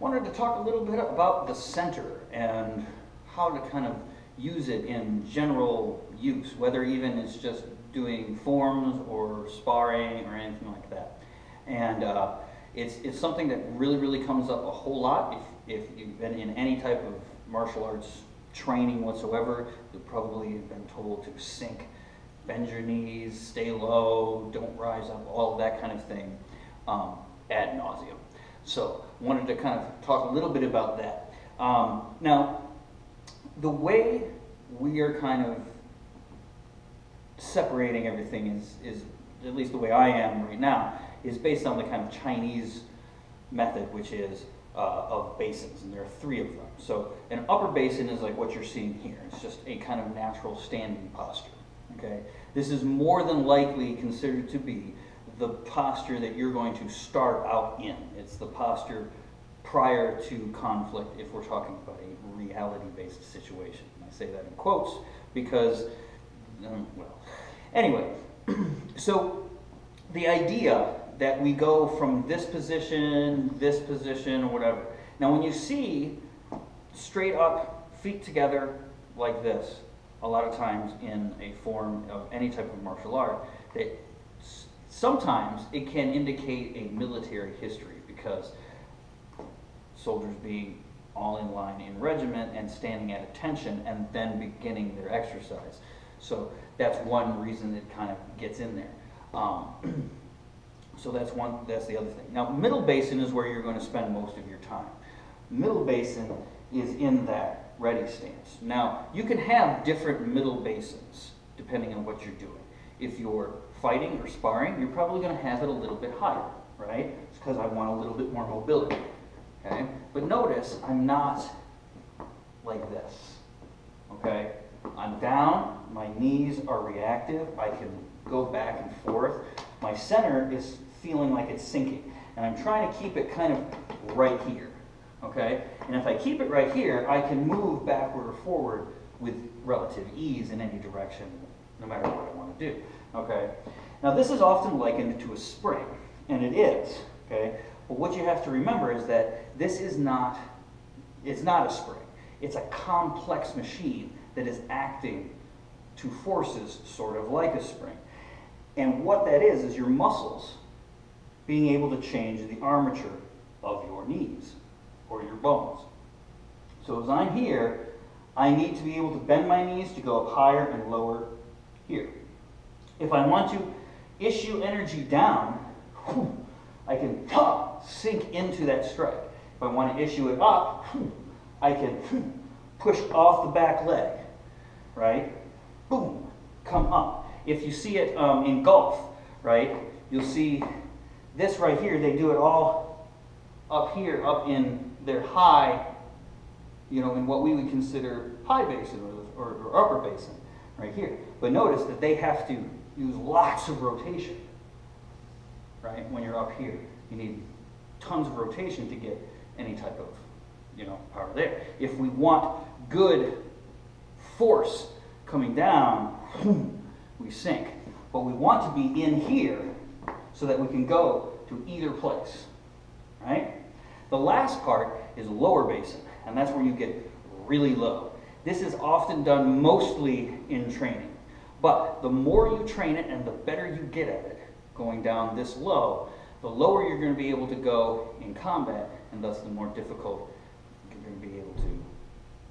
Wanted to talk a little bit about the center and how to kind of use it in general use, whether even it's just doing forms or sparring or anything like that. And uh, it's, it's something that really, really comes up a whole lot. If, if you've been in any type of martial arts training whatsoever, you'll probably have been told to sink, bend your knees, stay low, don't rise up, all that kind of thing um, ad nauseum. So wanted to kind of talk a little bit about that. Um, now, the way we are kind of separating everything is, is, at least the way I am right now, is based on the kind of Chinese method, which is uh, of basins, and there are three of them. So an upper basin is like what you're seeing here. It's just a kind of natural standing posture. Okay, this is more than likely considered to be the posture that you're going to start out in. It's the posture prior to conflict if we're talking about a reality-based situation. And I say that in quotes because, um, well, anyway, so the idea that we go from this position, this position, or whatever. Now, when you see straight up, feet together like this, a lot of times in a form of any type of martial art, that sometimes it can indicate a military history because soldiers being all in line in regiment and standing at attention and then beginning their exercise. So that's one reason it kind of gets in there. Um, so that's one. That's the other thing. Now, middle basin is where you're going to spend most of your time. Middle basin is in that ready stance. Now, you can have different middle basins depending on what you're doing. If you're fighting or sparring, you're probably going to have it a little bit higher, right? It's because I want a little bit more mobility. Okay? But notice I'm not like this. Okay? I'm down, my knees are reactive, I can go back and forth. My center is feeling like it's sinking. And I'm trying to keep it kind of right here. Okay? And if I keep it right here, I can move backward or forward with relative ease in any direction, no matter what I want to do. Okay? Now this is often likened to a spring, and it is. Okay? But what you have to remember is that this is not, it's not a spring. It's a complex machine that is acting to forces sort of like a spring. And what that is, is your muscles being able to change the armature of your knees or your bones. So as I'm here, I need to be able to bend my knees to go up higher and lower here. If I want to issue energy down, I can sink into that strike. If I want to issue it up, I can push off the back leg, right? Boom, come up. If you see it um, in golf, right, you'll see this right here, they do it all up here, up in their high, you know, in what we would consider high basin or, or, or upper basin, right here. But notice that they have to use lots of rotation, right, when you're up here. You need tons of rotation to get any type of, you know, power there. If we want good force coming down, we sink. But we want to be in here so that we can go to either place, right? The last part is lower basin, and that's where you get really low. This is often done mostly in training. But the more you train it and the better you get at it, going down this low, the lower you're going to be able to go in combat, and thus the more difficult you're going to be able to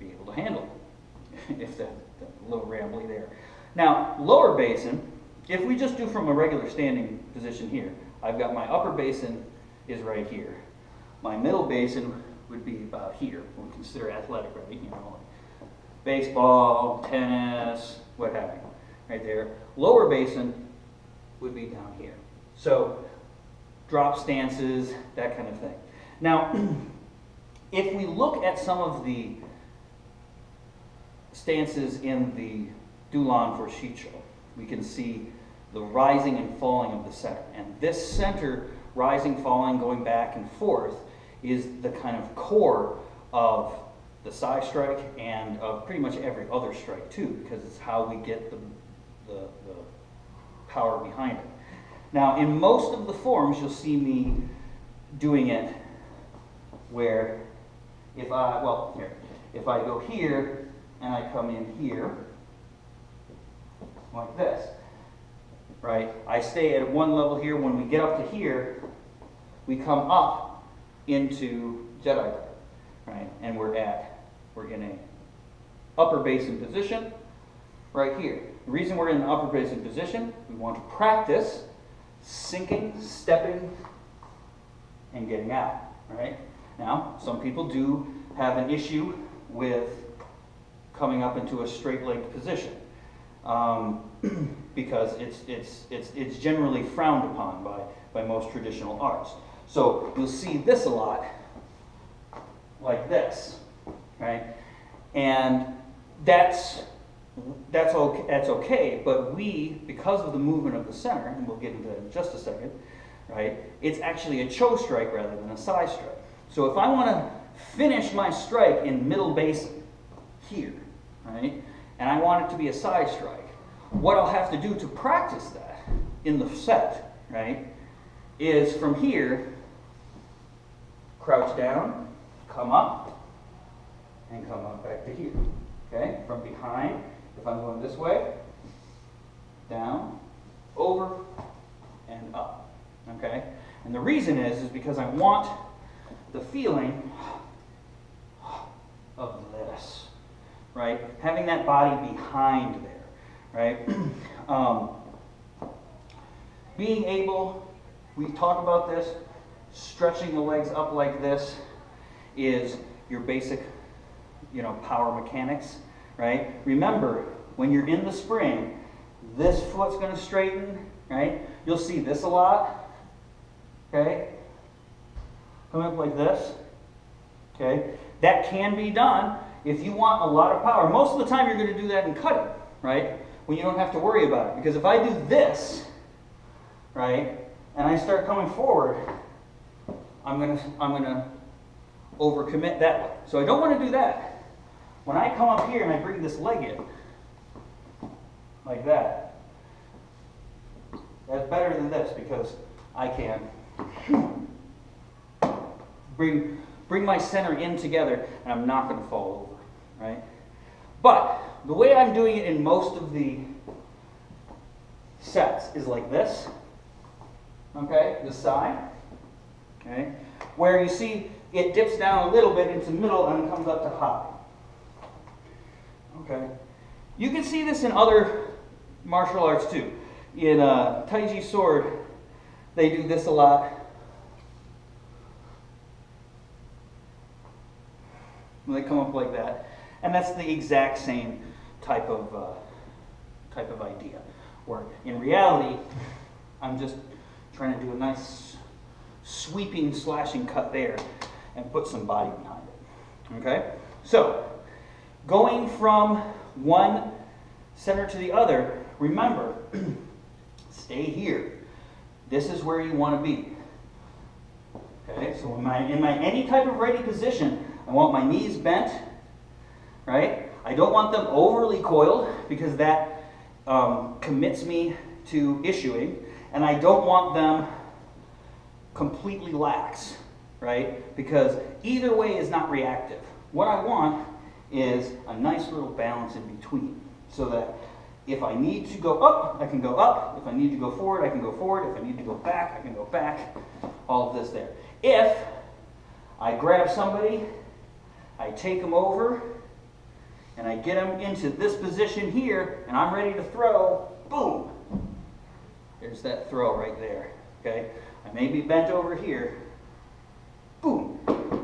be able to handle, if that, that little rambly there. Now, lower basin, if we just do from a regular standing position here, I've got my upper basin is right here. My middle basin would be about here, we consider athletic, right? You know, baseball, tennis, what have you, right there. Lower basin would be down here. So drop stances, that kind of thing. Now, if we look at some of the stances in the Dulan for Shicho, we can see the rising and falling of the center. And this center, rising, falling, going back and forth, is the kind of core of the Sai strike and of pretty much every other strike too, because it's how we get the, the, the power behind it. Now, in most of the forms, you'll see me doing it where if I, well, here, if I go here and I come in here, like this, right? I stay at one level here. When we get up to here, we come up into Jedi, right? And we're at, we're in a upper basin position right here. The reason we're in an upper basin position, we want to practice sinking, stepping, and getting out, right? Now, some people do have an issue with coming up into a straight leg position um, because it's, it's, it's, it's generally frowned upon by, by most traditional arts. So you'll see this a lot, like this, right? And that's, that's, okay, that's okay, but we, because of the movement of the center, and we'll get into that in just a second, right? It's actually a choke strike rather than a side strike. So if I want to finish my strike in middle basin here, right, and I want it to be a side strike, what I'll have to do to practice that in the set, right, is from here, crouch down, come up, and come up back to here. Okay? From behind, if I'm going this way, down, over, and up. Okay? And the reason is, is because I want the feeling of this, right? Having that body behind there, right? um, being able, we talk about this, stretching the legs up like this is your basic, you know, power mechanics, right? Remember, when you're in the spring, this foot's going to straighten, right? You'll see this a lot, okay? Come up like this. Okay? That can be done if you want a lot of power. Most of the time, you're going to do that in cutting, right? When you don't have to worry about it. Because if I do this, right, and I start coming forward, I'm going to I'm going to overcommit that way. So I don't want to do that. When I come up here and I bring this leg in, like that, that's better than this because I can bring, bring my center in together, and I'm not going to fall over, right? But the way I'm doing it in most of the sets is like this, okay, the side, okay, where you see it dips down a little bit into the middle and comes up to high. Okay. You can see this in other martial arts too. In uh, Taiji Sword, they do this a lot. They come up like that. And that's the exact same type of, uh, type of idea. Where in reality, I'm just trying to do a nice sweeping, slashing cut there and put some body behind it. Okay? So, going from one center to the other, remember, stay here. This is where you want to be. Okay, so in my, in my any type of ready position, I want my knees bent, right? I don't want them overly coiled because that um, commits me to issuing. And I don't want them completely lax, right? Because either way is not reactive. What I want is a nice little balance in between so that if I need to go up, I can go up. If I need to go forward, I can go forward. If I need to go back, I can go back. All of this there. If I grab somebody I take them over and I get them into this position here and I'm ready to throw, boom. There's that throw right there. Okay? I may be bent over here, boom.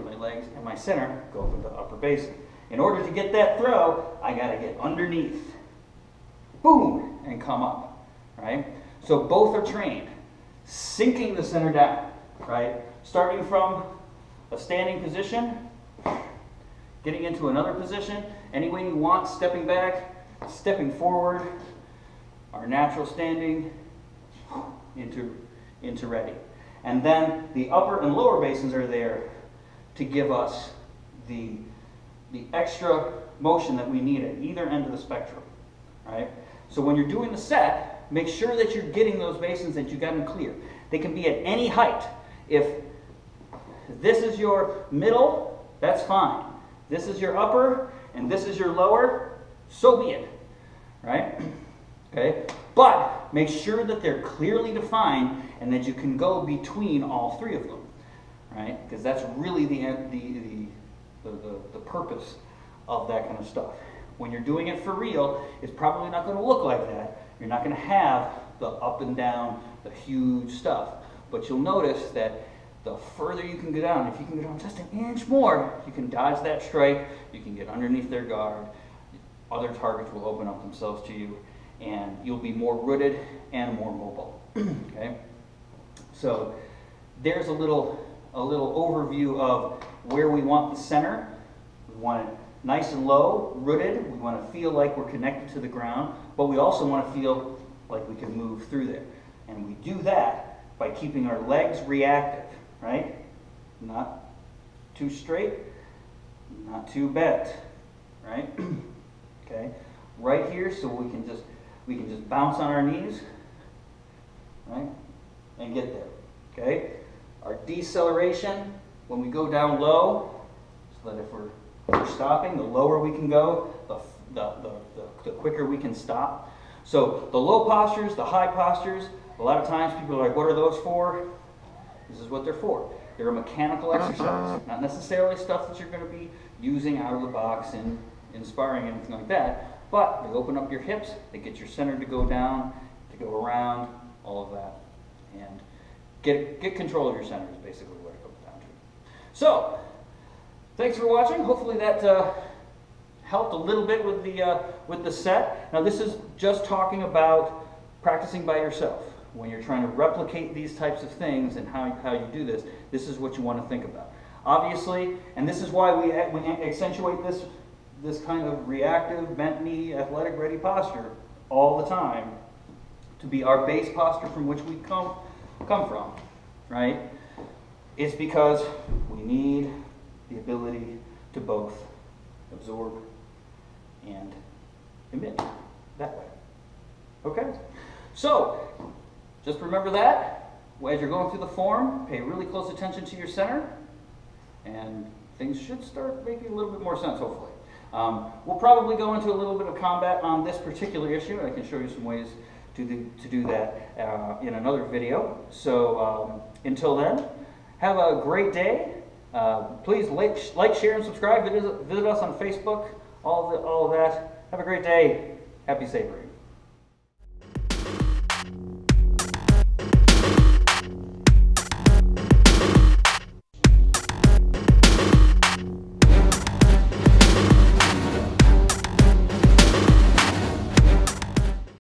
My legs and my center go into the upper basin. In order to get that throw, I got to get underneath, boom, and come up. Right? So both are trained. Sinking the center down, right? Starting from a standing position, getting into another position any way you want, stepping back, stepping forward, our natural standing into, into ready. And then the upper and lower basins are there to give us the, the extra motion that we need at either end of the spectrum. Right? So when you're doing the set, make sure that you're getting those basins that you got them clear. They can be at any height. If this is your middle, that's fine. This is your upper, and this is your lower, so be it. Right? Okay? But make sure that they're clearly defined and that you can go between all three of them. Right? Because that's really the, the, the, the, the purpose of that kind of stuff. When you're doing it for real, it's probably not going to look like that. You're not going to have the up and down, the huge stuff. But you'll notice that the further you can go down, if you can go down just an inch more, you can dodge that strike, you can get underneath their guard, other targets will open up themselves to you, and you'll be more rooted and more mobile. okay? So there's a little, a little overview of where we want the center. We want it nice and low, rooted. We want to feel like we're connected to the ground, but we also want to feel like we can move through there. And we do that by keeping our legs reactive, right? Not too straight, not too bent, right? okay? Right here, so we can just we can just bounce on our knees, right? And get there. Okay? Our deceleration, when we go down low, so that if we're, we're stopping, the lower we can go, the, the, the, the, quicker we can stop. So the low postures, the high postures, a lot of times people are like, what are those for? This is what they're for. They're a mechanical uh-huh. exercise, not necessarily stuff that you're going to be using out of the box and inspiring and anything like that. But they open up your hips, they get your center to go down, to go around, all of that. And get, get control of your center is basically what it comes down to. So, thanks for watching. Hopefully that uh, helped a little bit with the, uh, with the set. Now this is just talking about practicing by yourself. When you're trying to replicate these types of things and how, how you do this, this is what you want to think about. Obviously, and this is why we, we accentuate this, this kind of reactive, bent knee, athletic ready posture all the time to be our base posture from which we come, come from, right? It's because we need the ability to both absorb and emit that way. Okay? So, just remember that. As you're going through the form, pay really close attention to your center, and things should start making a little bit more sense, hopefully. Um, we'll probably go into a little bit of combat on this particular issue, I can show you some ways to do, to do that uh, in another video. So um, until then, have a great day. Uh, please like, like, share, and subscribe. Visit, visit us on Facebook, all the, all of that. Have a great day. Happy sabering.